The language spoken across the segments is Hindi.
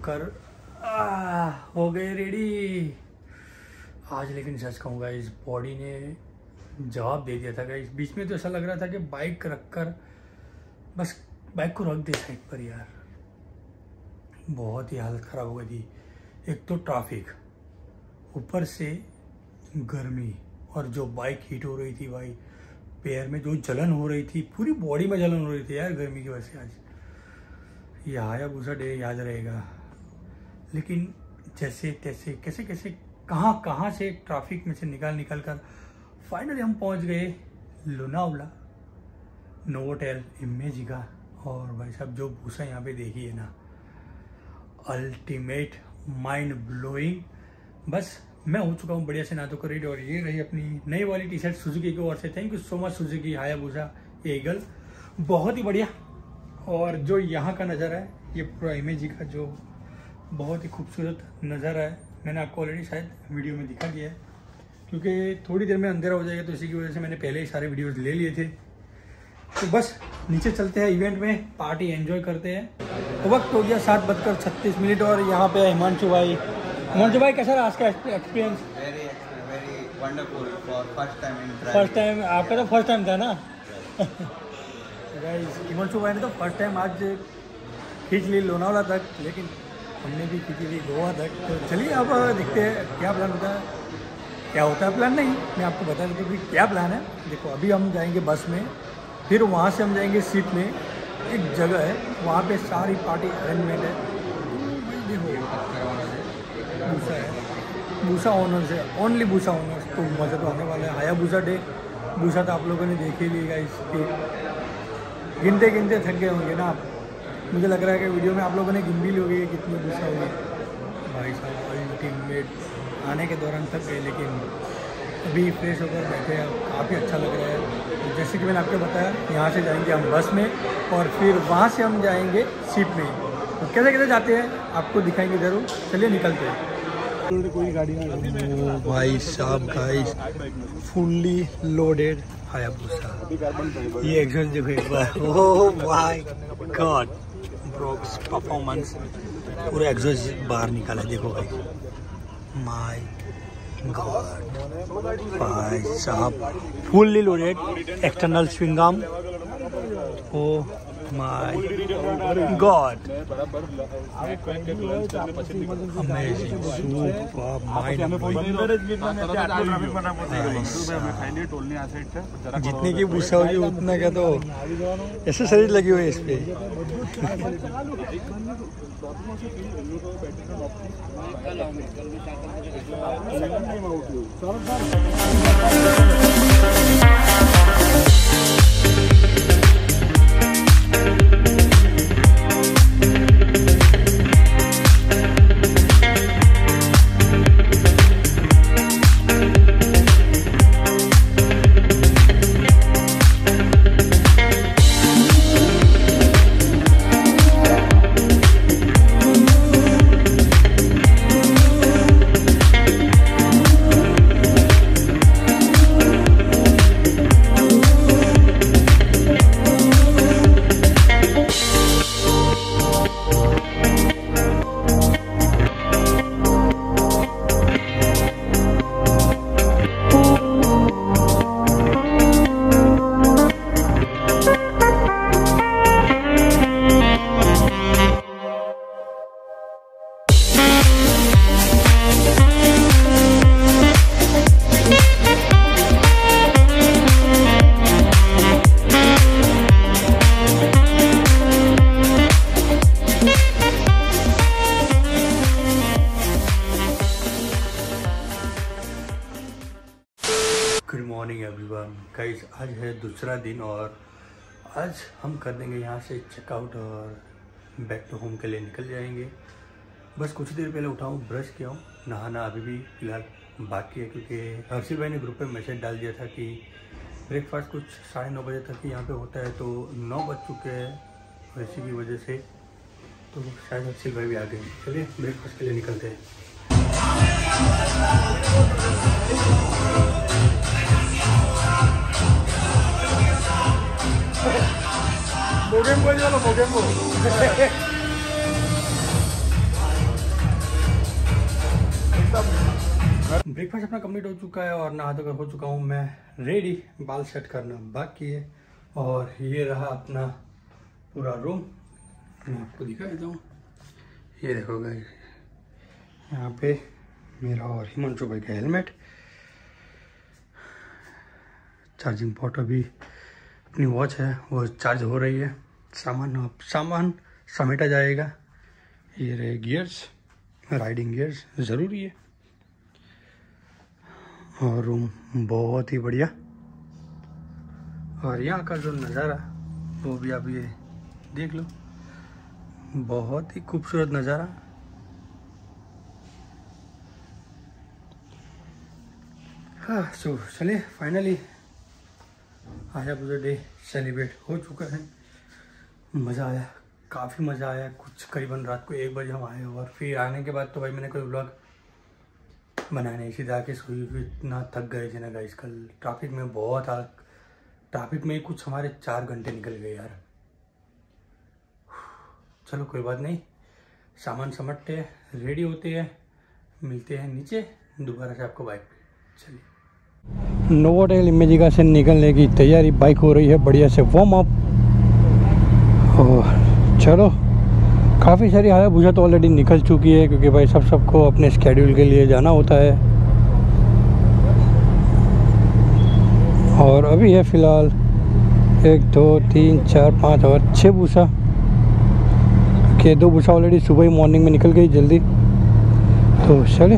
कुकर आ, हो गए रेडी। आज लेकिन सच कहूँगा इस बॉडी ने जवाब दे दिया था इस बीच में तो ऐसा लग रहा था कि बाइक रख कर बस बाइक को रख दे साइड पर यार। बहुत ही हालत ख़राब हो गई थी। एक तो ट्रैफ़िक ऊपर से गर्मी और जो बाइक हीट हो रही थी भाई पैर में जो जलन हो रही थी पूरी बॉडी में जलन हो रही थी यार गर्मी की वजह से आज। यह हायाबूसा डे याद रहेगा। लेकिन जैसे, तैसे, कैसे कैसे, कहाँ कहाँ से ट्रैफ़िक में से निकाल निकाल कर फाइनली हम पहुँच गए लोनावला, नोवोटेल का और भाई साहब जो भूसा यहाँ पे देखी है ना अल्टीमेट माइंड ब्लोइंग बस मैं हो चुका हूँ बढ़िया से नातों को रेडी और ये रही अपनी नई वाली टी शर्ट सुजुकी की ओर से। Thank you so much Suzuki Hayabusa eagle बहुत ही बढ़िया। और जो यहाँ का नज़ारा है, ये पूरा इमेज का जो बहुत ही खूबसूरत नज़ारा है। मैंने आपको ऑलरेडी शायद वीडियो में दिखा दिया है। क्योंकि थोड़ी देर में अंधेरा हो जाएगा तो इसी की वजह से मैंने पहले ही सारे वीडियोस ले लिए थे। तो बस नीचे चलते हैं इवेंट में पार्टी एंजॉय करते हैं। तो वक्त हो गया सात बजकर छत्तीस मिनट और यहाँ पे हिमांशु भाई। हिमांशु भाई कैसा रहा आज का एक्सपीरियंस. फ़र्स्ट टाइम आपका तो फ़र्स्ट टाइम था ना? हिमांशु भाई ने तो फ़र्स्ट टाइम आज खींच ली लोनावाला तक लेकिन हमने भी खींची थी गोवा तक तो चलिए अब देखते हैं क्या प्लान होता है। क्या होता है प्लान नहीं, मैं आपको बता देता हूँ कि क्या प्लान है। देखो, अभी हम जाएँगे बस में, फिर वहाँ से हम जाएँगे सीट में। एक जगह है, वहाँ पे सारी पार्टी अरेंजमेंट है। भूसा है, भूसा ओनर्स है ओनली भूसा ओनर्स तो मज़ा तो आने वाला है। हाया भूसा डे भूसा तो आप लोगों ने देख ही लिया इसके। गिनते गिनते थक गए होंगे ना आप। मुझे लग रहा है कि वीडियो में आप लोगों ने गिन भी ली होगी कितनी भूसा होगी भाई साहब अल्टीमेट आने के दौरान थक गए लेकिन अभी फ्रेश होकर बैठे हैं। काफ़ी अच्छा लग रहा है। जैसे कि मैंने आपको बताया यहाँ से जाएँगे हम बस में और फिर वहाँ से हम जाएँगे सीट में। तो कैसे कैसे जाते हैं आपको दिखाएँगे ज़रूर। चलिए निकलते हैं। भाई साहब गाइस फुल्ली लोडेड हायाबुसा ये देखो एक बार। ओह माय गॉड परफॉर्मेंस पूरा एग्जॉस बाहर निकाला, देखो भाई। माय गॉड भाई साहब fully loaded external swingarm oh my god amazing super mind जितने की भूसा होगी उतना क्या तो एक्सेसरीज लगी हुई है इस पे। गुड दूसरा दिन और आज हम कर देंगे यहाँ से चेकआउट और बैक टू होम के लिए निकल जाएँगे। बस कुछ देर पहले उठाऊँ ब्रश किया हूँ, नहाना अभी भी फ़िलहाल बाकी है क्योंकि हर्षिल भाई ने ग्रुप पे मैसेज डाल दिया था कि ब्रेकफास्ट कुछ साढ़े नौ बजे तक ही यहाँ पे होता है तो नौ बज चुके हैं इसी की वजह से तो शायद हर्षिल भाई भी आ गए। चलिए ब्रेकफास्ट के लिए निकलते हैं। ब्रेकफास्ट अपना कंप्लीट हो चुका है और नहा धोकर हो चुका हूँ मैं रेडी बाल सेट करना बाकी है। और ये रहा अपना पूरा रूम मैं आपको दिखा देता हूँ। ये देखो भाई यहाँ पे मेरा और हिमांशु भाई का हेलमेट चार्जिंग पॉट अभी अपनी वॉच है, वो चार्ज हो रही है। सामान सामान समेटा जाएगा। ये रहे गियर्स राइडिंग गियर्स ज़रूरी है। और रूम बहुत ही बढ़िया। और यहाँ का जो नज़ारा, वो भी आप ये देख लो। बहुत ही खूबसूरत नज़ारा। हाँ सो चलिए फाइनली आया पूरा डे सेलिब्रेट हो चुका है। मज़ा आया, काफ़ी मज़ा आया। कुछ करीबन रात को एक बजे हम आए और फिर आने के बाद तो भाई मैंने कोई ब्लॉग बनाया नहीं। सीधा आके सोई हुई, इतना थक गए थे ना गाइस कल ट्रैफ़िक में बहुत आ ट्रैफ़िक में कुछ हमारे चार घंटे निकल गए यार। चलो कोई बात नहीं, सामान समटते हैं रेडी होते हैं, मिलते हैं नीचे, दोबारा से आपको बाइक चलिए। नोवोटेल इमेजिका से निकलने की तैयारी बाइक हो रही है, बढ़िया से वार्म अप और चलो, काफ़ी सारी हाया भूषा तो ऑलरेडी निकल चुकी है, क्योंकि भाई सब सबको अपने स्केड्यूल के लिए जाना होता है। और अभी है फ़िलहाल, एक, दो, तीन, चार, पाँच और छः भूसा के दो भूसा ऑलरेडी सुबह ही मॉर्निंग में निकल गई जल्दी। तो चले।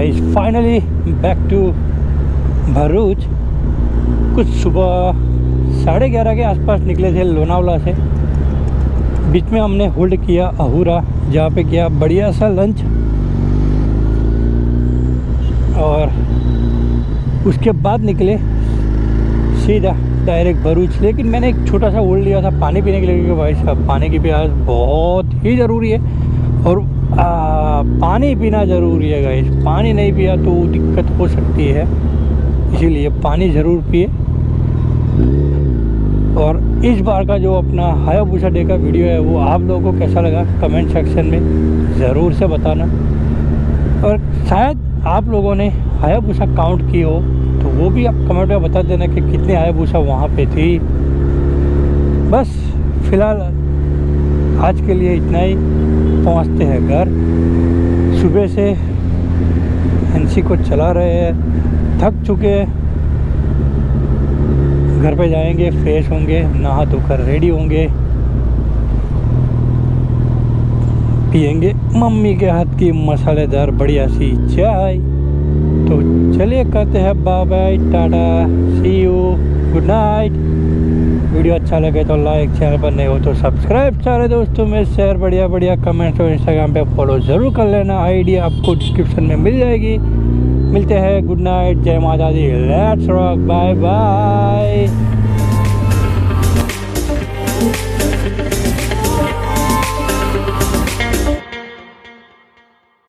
Guys finally back to Bharuch. कुछ सुबह साढ़े ग्यारह के आसपास निकले थे लोनावला से। बीच में हमने होल्ड किया अहूरा, जहाँ पे किया बढ़िया सा लंच और उसके बाद निकले सीधा डायरेक्ट भरूच। लेकिन मैंने एक छोटा सा होल्ड लिया था पानी पीने के लिए, क्योंकि भाई साहब, पानी की प्यास बहुत ही ज़रूरी है। और पानी पीना ज़रूरी है गाइस पानी नहीं पिया तो दिक्कत हो सकती है। इसीलिए पानी ज़रूर पिए। और इस बार का जो अपना हायाबूसा डे का वीडियो है, वो आप लोगों को कैसा लगा? कमेंट सेक्शन में ज़रूर से बताना। और शायद आप लोगों ने हायाबूसा काउंट की हो तो वो भी आप कमेंट में बता देना कि कितने हायाबूसा वहाँ पे थी। बस, फ़िलहाल आज के लिए इतना ही। पहुँचते हैं घर। सुबह से हँसी को चला रहे हैं। थक चुके हैं। घर पे जाएँगे, फ्रेश होंगे, नहा धोकर रेडी होंगे। पियेंगे मम्मी के हाथ की मसालेदार बढ़िया सी चाय। तो चलिए करते हैं bye bye Tata see you good night. Video अच्छा लगे तो लाइक चैनल पर नहीं हो तो सब्सक्राइब। सारे दोस्तों में शेयर, बढ़िया बढ़िया कमेंट्स और इंस्टाग्राम पे फॉलो ज़रूर कर लेना। आईडी आपको डिस्क्रिप्शन में मिल जाएगी। मिलते हैं। Good night. जय माता दी। Let's rock bye bye